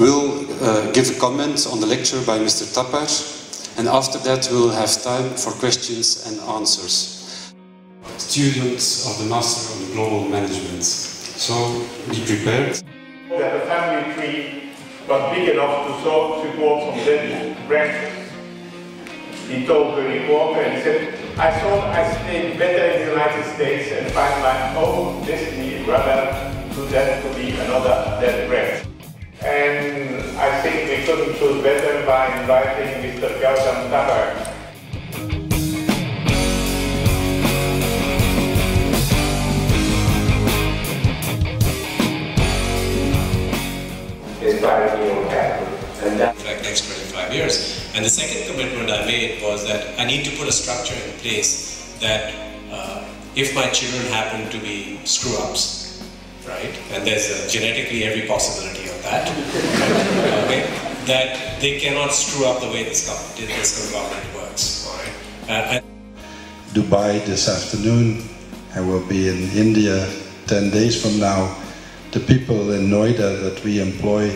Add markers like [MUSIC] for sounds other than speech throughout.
will uh, give a comment on the lecture by Mr. Thapar and after that we'll have time for questions and answers. Students of the Master of Global Management, so be prepared. That the family tree was big enough to support some dead branches. He told the reporter and he said, I thought I stayed better in the United States and find my own destiny rather to that to be another dead branch. And I think we couldn't choose better by inviting Mr. Gautam Thapar. Inspiring your capital. And that fact, next 25 years. And the second commitment I made was that I need to put a structure in place that uh, if my children happen to be screw-ups, right, and there's uh, genetically every possibility of that, okay, that they cannot screw up the way this, this government works. Right? Uh, Dubai this afternoon. I will be in India 10 days from now. The people in Noida that we employ,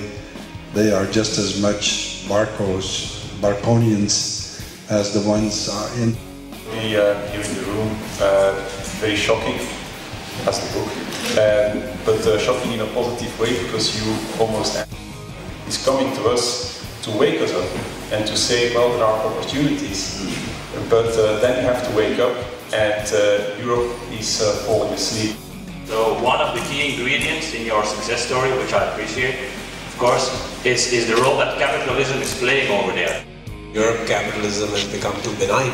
they are just as much Barcos, Barconians as the ones are in. We uh, here in the room, uh, very shocking, as the book, um, but uh, shocking in a positive way because you almost is coming to us to wake us up and to say, well, there are opportunities, but uh, then you have to wake up and uh, Europe is uh, falling asleep. So one of the key ingredients in your success story, which I appreciate, of course, is, is the role that capitalism is playing over there. Europe capitalism has become too benign.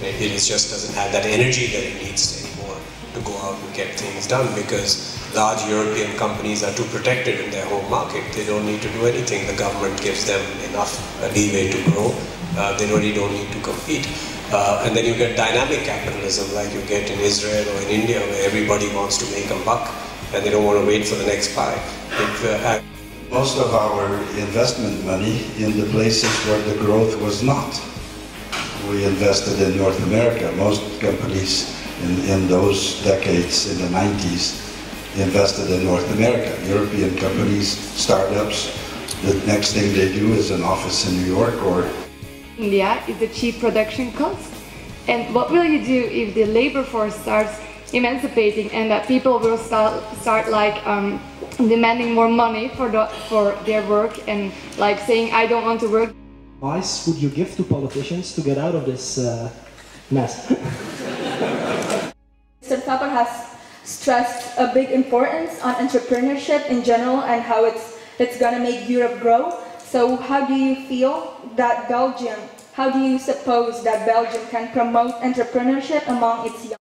It just doesn't have that energy that it needs anymore to go out and get things done because large European companies are too protected in their home market. They don't need to do anything. The government gives them enough leeway to grow. Uh, they really don't need to compete. Uh, and then you get dynamic capitalism like you get in Israel or in India where everybody wants to make a buck and they don't want to wait for the next pie. Uh, Most of our investment money in the places where the growth was not. We invested in North America. Most companies in, in those decades, in the 90s, invested in North America. European companies, startups, the next thing they do is an office in New York or India is the cheap production cost. And what will you do if the labor force starts emancipating and that people will start, start like um, demanding more money for, the, for their work and like saying, I don't want to work. advice would you give to politicians to get out of this uh, mess? [LAUGHS] Has stressed a big importance on entrepreneurship in general and how it's, it's going to make Europe grow. So how do you feel that Belgium, how do you suppose that Belgium can promote entrepreneurship among its young